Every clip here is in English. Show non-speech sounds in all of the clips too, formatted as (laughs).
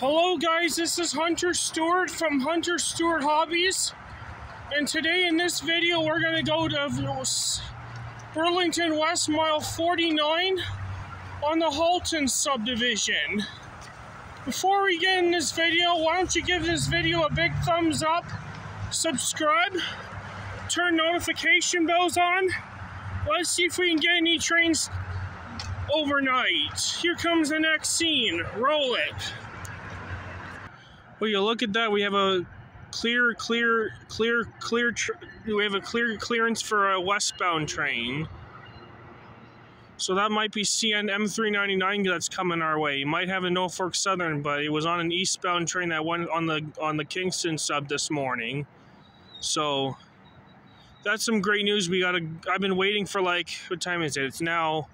Hello guys, this is Hunter Stewart from Hunter Stewart Hobbies. And today in this video we're going to go to Burlington West Mile 49 on the Halton subdivision. Before we get in this video, why don't you give this video a big thumbs up, subscribe, turn notification bells on. Let's see if we can get any trains overnight. Here comes the next scene. Roll it. Well, you look at that. We have a clear, clear, clear, clear. we have a clear clearance for a westbound train. So that might be CN M399 that's coming our way. You might have a Norfolk Southern, but it was on an eastbound train that went on the on the Kingston sub this morning. So that's some great news. We got a. I've been waiting for like what time is it? It's now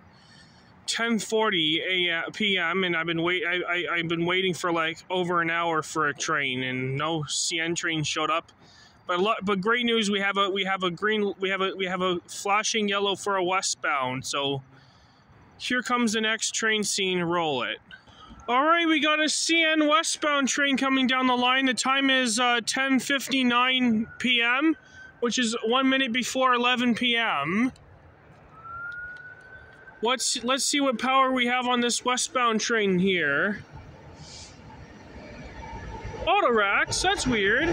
10:40 p.m. and I've been wait I, I I've been waiting for like over an hour for a train and no CN train showed up. But lot, but great news we have a we have a green we have a we have a flashing yellow for a westbound. So here comes the next train scene. Roll it. All right, we got a CN westbound train coming down the line. The time is uh, 10:59 p.m., which is one minute before 11 p.m. Let's let's see what power we have on this westbound train here. Autoracks, that's weird.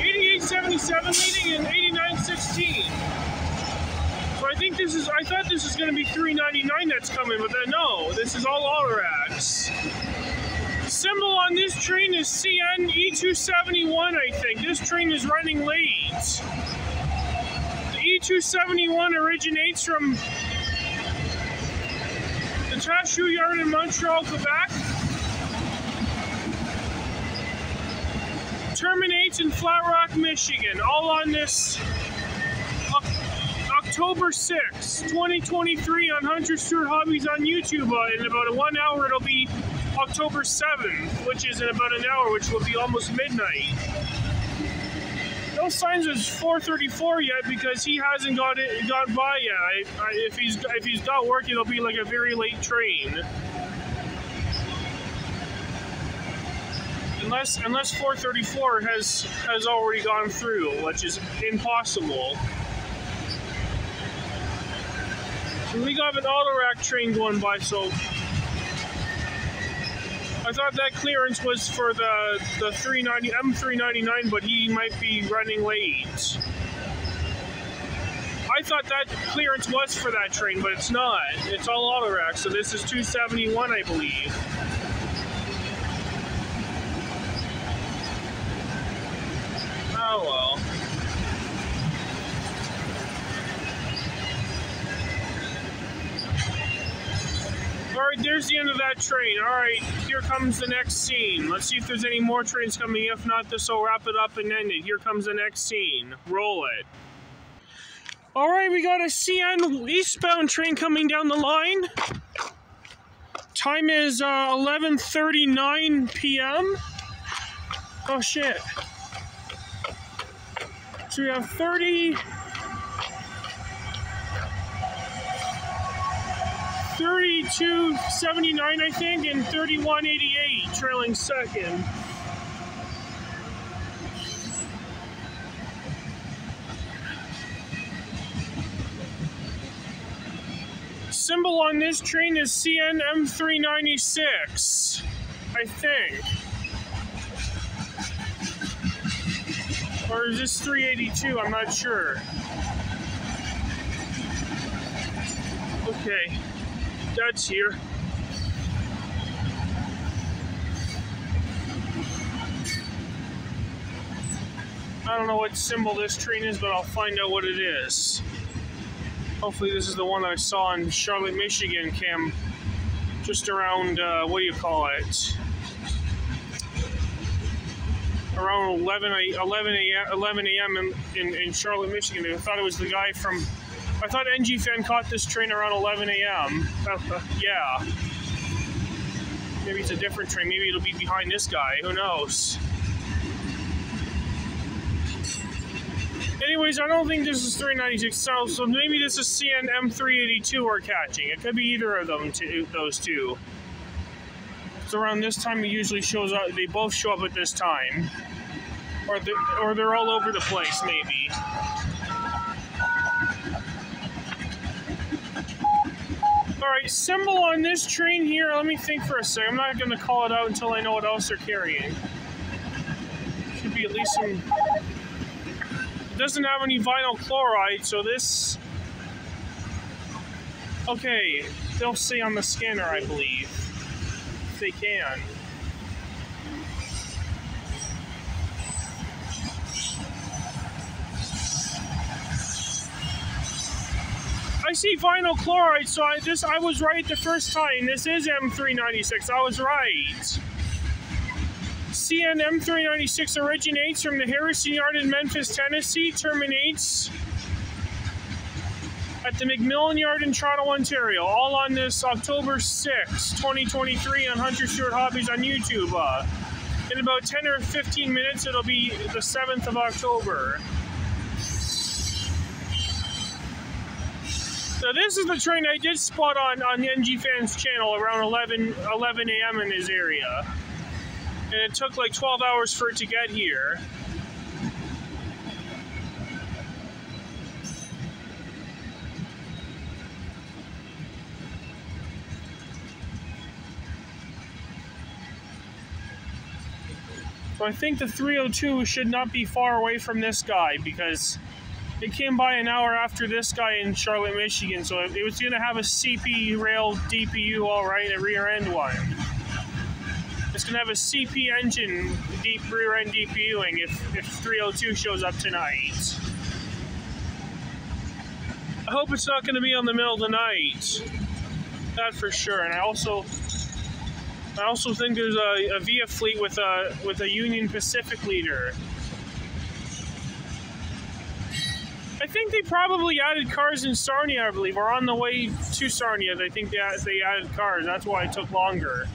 8877 leading and 8916. So I think this is I thought this is gonna be 399 that's coming, but then no, this is all Autoracks. Symbol on this train is CN E271, I think. This train is running late. E271 originates from the Taschereau Yard in Montreal, Quebec. Terminates in Flat Rock, Michigan. All on this October 6, 2023 on Hunter Stewart Hobbies on YouTube. Uh, in about one hour, it'll be October 7th, which is in about an hour, which will be almost midnight signs of 434 yet because he hasn't got it got by yet. I, I, if he's if he's got work, it'll be like a very late train. Unless unless 434 has has already gone through, which is impossible. So we got an auto rack train going by, so I thought that clearance was for the the 390 M399, but he might be running late. I thought that clearance was for that train, but it's not. It's all auto rack, so this is 271, I believe. Oh well. Alright, there's the end of that train. Alright, here comes the next scene. Let's see if there's any more trains coming. If not, this will wrap it up and end it. Here comes the next scene. Roll it. Alright, we got a CN eastbound train coming down the line. Time is uh, 11.39 p.m. Oh shit. So we have 30... 32.79, I think, and 31.88 trailing second. Symbol on this train is CNM 396, I think. Or is this 382? I'm not sure. Okay that's here. I don't know what symbol this train is, but I'll find out what it is. Hopefully this is the one that I saw in Charlotte, Michigan, Cam. Just around, uh, what do you call it? Around 11, 11 a.m. 11 a.m. In, in, in Charlotte, Michigan. I thought it was the guy from I thought NG Fan caught this train around 11 a.m. (laughs) yeah. Maybe it's a different train. Maybe it'll be behind this guy. Who knows? Anyways, I don't think this is 396 South, so maybe this is CN M382 we're catching. It could be either of them, two, those two. It's around this time it usually shows up. They both show up at this time, or the, or they're all over the place maybe. All right, symbol on this train here. Let me think for a second. I'm not going to call it out until I know what else they're carrying. Should be at least some. It doesn't have any vinyl chloride, so this. Okay, they'll say on the scanner, I believe. If they can. I see vinyl chloride, so I this I was right the first time. This is M396. I was right. CN M396 originates from the Harrison Yard in Memphis, Tennessee, terminates at the MacMillan Yard in Toronto, Ontario. All on this October 6, 2023 on Hunter Stewart Hobbies on YouTube. Uh, in about 10 or 15 minutes, it'll be the 7th of October. So this is the train I did spot on on the NG Fans channel around 11, 11 a.m. in his area. And it took like 12 hours for it to get here. So I think the 302 should not be far away from this guy because it came by an hour after this guy in Charlotte, Michigan. So it was going to have a CP rail DPU, all right, a rear end one. It's going to have a CP engine deep rear end DPUing if, if 302 shows up tonight. I hope it's not going to be on the middle of the night. That for sure. And I also I also think there's a, a Via fleet with a with a Union Pacific leader. I think they probably added cars in Sarnia, I believe, or on the way to Sarnia. I think they, they added cars. That's why it took longer.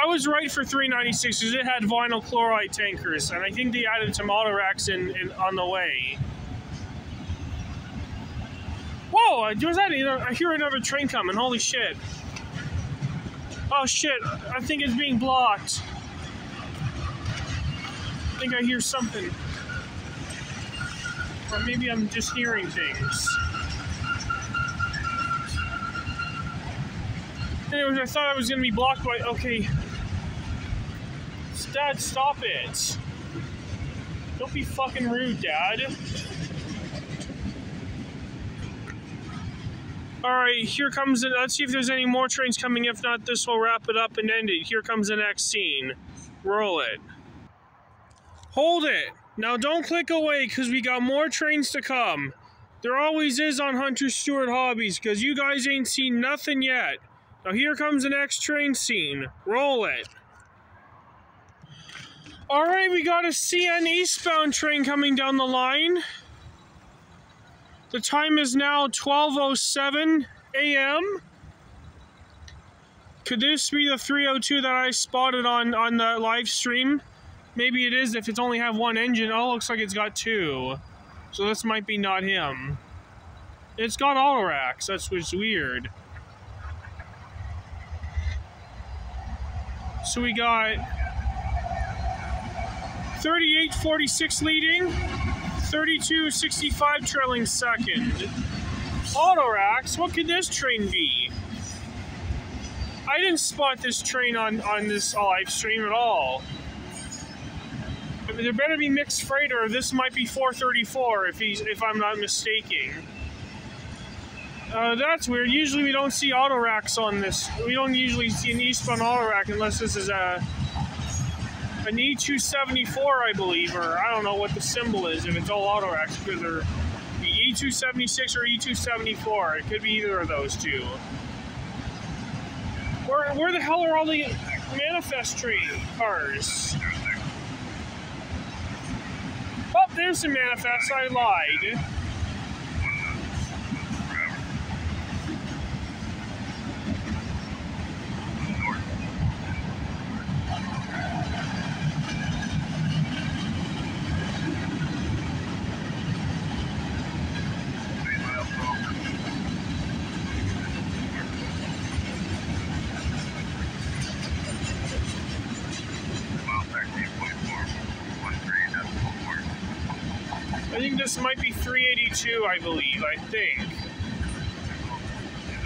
I was right for 396 because it had vinyl chloride tankers, and I think they added some auto racks in, in on the way. Whoa! Was that? I hear another train coming. Holy shit! Oh shit! I think it's being blocked. I think I hear something. Or maybe I'm just hearing things. Anyways, I thought I was gonna be blocked by. Okay. Dad, stop it. Don't be fucking rude, Dad. Alright, here comes. Let's see if there's any more trains coming. If not, this will wrap it up and end it. Here comes the next scene. Roll it. Hold it. Now don't click away because we got more trains to come. There always is on Hunter Stewart Hobbies because you guys ain't seen nothing yet. Now here comes the next train scene. Roll it. Alright, we got a CN eastbound train coming down the line. The time is now 12.07 a.m. Could this be the 302 that I spotted on, on the live stream? Maybe it is if it's only have one engine. Oh, looks like it's got two. So this might be not him. It's got auto racks. That's what's weird. So we got 38.46 leading, 32.65 trailing second. Auto racks, what could this train be? I didn't spot this train on, on this live stream at all. There better be mixed freight, or This might be 434 if he's if I'm not mistaken. Uh, that's weird. Usually we don't see auto racks on this. We don't usually see an eastbound auto rack unless this is a an E274, I believe, or I don't know what the symbol is. If it's all auto racks, because they're the E276 or E274. It could be either of those two. Where where the hell are all the manifest train cars? There's the manifest. I lied. this might be 382, I believe, I think.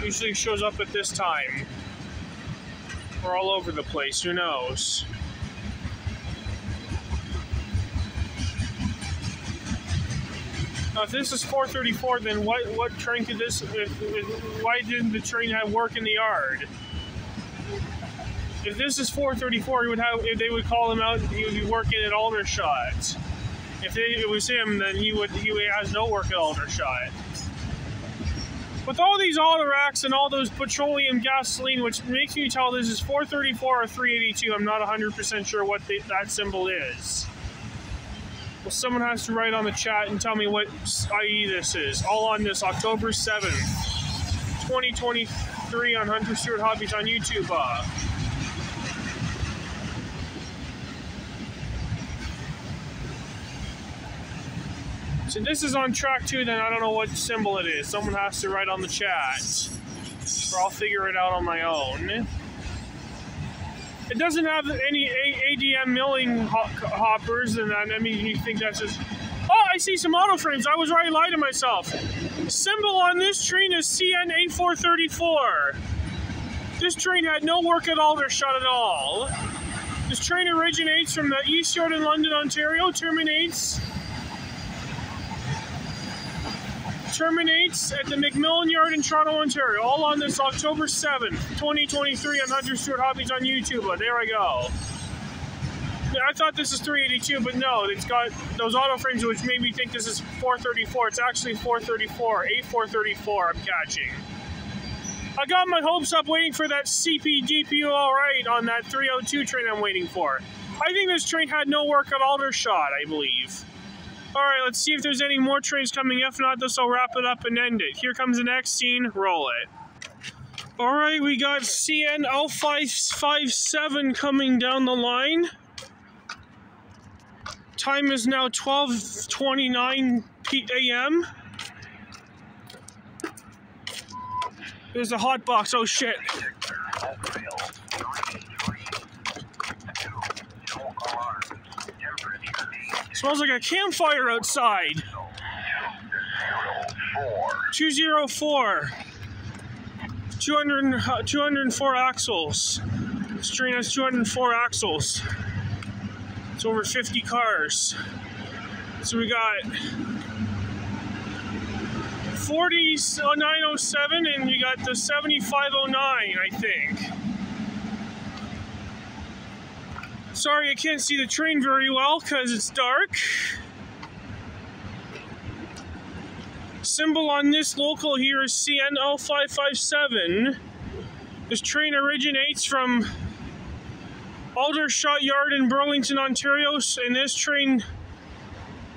Usually shows up at this time. We're all over the place, who knows? Now, if this is 434, then what what train could this? If, if, why didn't the train have work in the yard? If this is 434, he would have. If they would call him out, he would be working at Aldershot. If it was him, then he would. He has no work at Aldershot. With all these auto racks and all those petroleum gasoline, which makes me tell this is 434 or 382, I'm not 100% sure what the, that symbol is. Well, someone has to write on the chat and tell me what IE this is. All on this October 7th, 2023 on Hunter Stewart Hobbies on YouTube. Uh, so this is on track two, then I don't know what symbol it is. Someone has to write on the chat. Or I'll figure it out on my own. It doesn't have any ADM milling hoppers, and I mean, you think that's just. Oh, I see some auto frames. I was right, lying to myself. Symbol on this train is CNA434. This train had no work at Aldershot at all. This train originates from the East Yard in London, Ontario, terminates terminates at the MacMillan Yard in Toronto, Ontario, all on this October 7th, 2023 on Hunter Stewart Hobbies on YouTube. But there I go. I thought this is 382, but no, it's got those auto frames which made me think this is 434. It's actually 434, A434 I'm catching. I got my hopes up waiting for that CP all right on that 302 train I'm waiting for. I think this train had no work at Aldershot, I believe. All right, let's see if there's any more trains coming. If not, this will wrap it up and end it. Here comes the next scene. Roll it. All right, we got CN 557 coming down the line. Time is now 12:29 a.m. There's a hot box. Oh shit. Smells like a campfire outside. 204. 200, uh, 204 axles. This train has 204 axles. It's over 50 cars. So we got 40907 and we got the 7509, I think. Sorry, I can't see the train very well because it's dark. Symbol on this local here is CN0557. This train originates from Aldershot Yard in Burlington, Ontario, and this train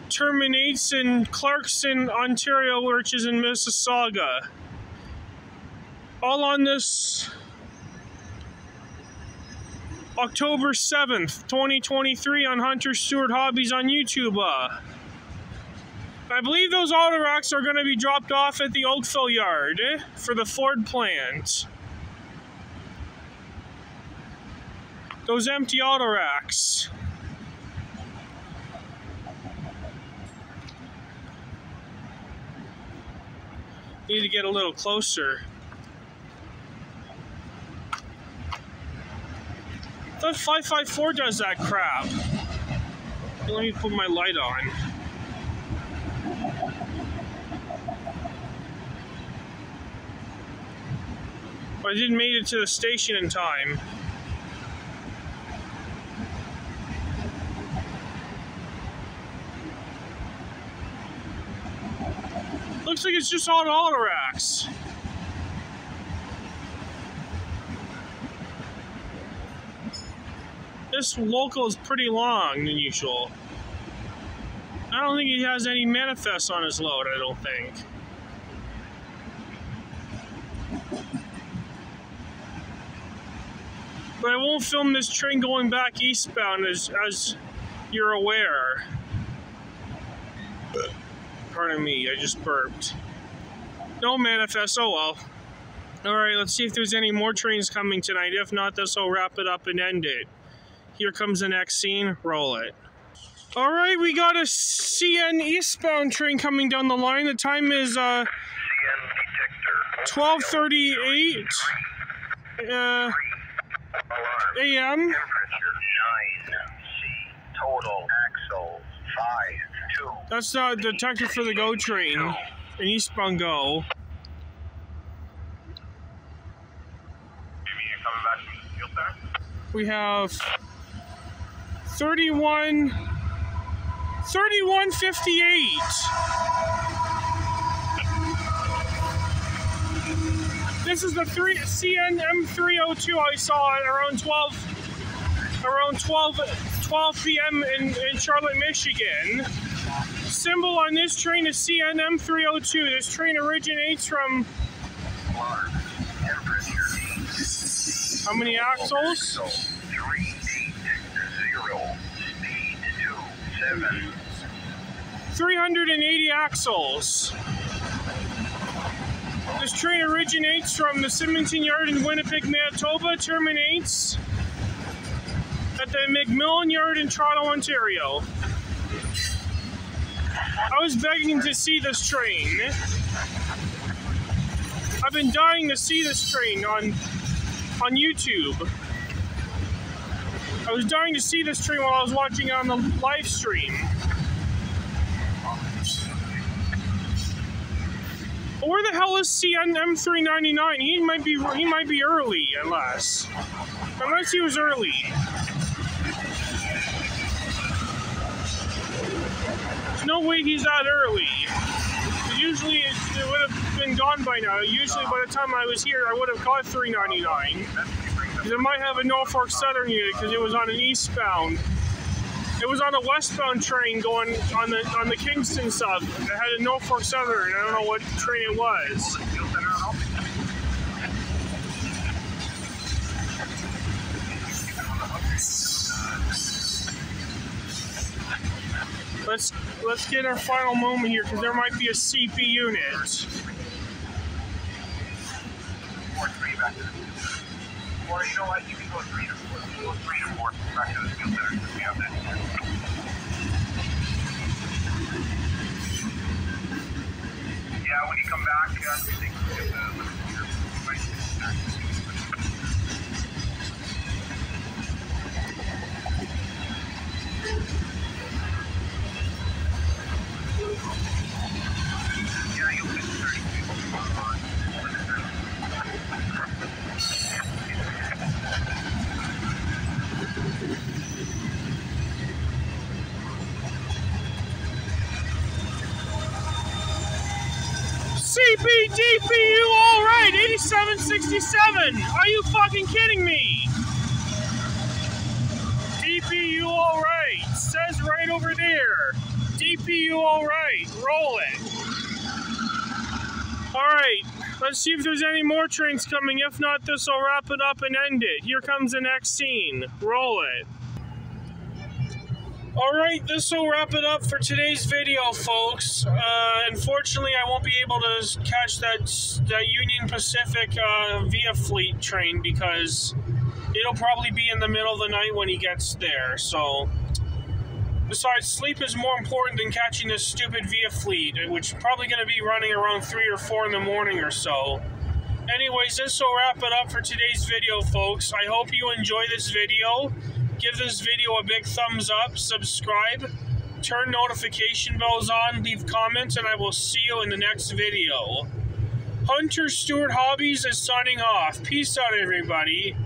terminates in Clarkson, Ontario, which is in Mississauga. All on this October 7th, 2023 on Hunter Stewart Hobbies on YouTube. Uh, I believe those auto racks are going to be dropped off at the Oakville yard eh, for the Ford plant. Those empty auto racks. Need to get a little closer. The 554 does that crap. Let me put my light on. I didn't make it to the station in time. Looks like it's just on auto racks. This local is pretty long than usual. I don't think he has any manifests on his load, I don't think. But I won't film this train going back eastbound as, as you're aware. Pardon me, I just burped. No manifest, oh well. Alright, let's see if there's any more trains coming tonight. If not, this will wrap it up and end it. Here comes the next scene. Roll it. All right, we got a CN eastbound train coming down the line. The time is uh, 12:38 uh, a.m. That's the detector for the GO train, an eastbound GO. We have 31, 3158. This is the three CNM 302 I saw at around 12, around 12, 12 p.m. In, in Charlotte, Michigan. Symbol on this train is CNM 302. This train originates from how many axles? Three eight zero. Speed two seven. 380 axles. This train originates from the Symington Yard in Winnipeg, Manitoba, terminates at the MacMillan Yard in Toronto, Ontario. I was begging to see this train. I've been dying to see this train on on YouTube. I was dying to see this train while I was watching on the live stream. Where the hell is CNM 399? He might be he might be early, unless unless he was early. There's no way he's that early. Usually it, would have been gone by now. Usually by the time I was here, I would have got 399. It might have a Norfolk Southern unit because it was on an eastbound. It was on a westbound train going on the on the Kingston sub. It had a Norfolk Southern. I don't know what train it was. Let's let's get our final moment here because there might be a CP unit. Or three back Or you know what? You can go three to four. You can go three to four back to the skill center because we have that. Yeah, when you come back, uh, we think we'll get the Yeah, CPDPU, all right, 8767. Are you fucking kidding me? DPU, all right. Says right over there. DPU, all right. Roll it. All right. Let's see if there's any more trains coming. If not, this will wrap it up and end it. Here comes the next scene. Roll it. All right, this will wrap it up for today's video, folks. Uh, unfortunately, I won't be able to catch that that Union Pacific uh, Via Fleet train because it'll probably be in the middle of the night when he gets there. So, besides, sleep is more important than catching this stupid Via Fleet, which is probably going to be running around three or four in the morning or so. Anyways, this will wrap it up for today's video, folks. I hope you enjoy this video. Give this video a big thumbs up, subscribe, turn notification bells on, leave comments, and I will see you in the next video. Hunter Stewart Hobbies is signing off. Peace out, everybody.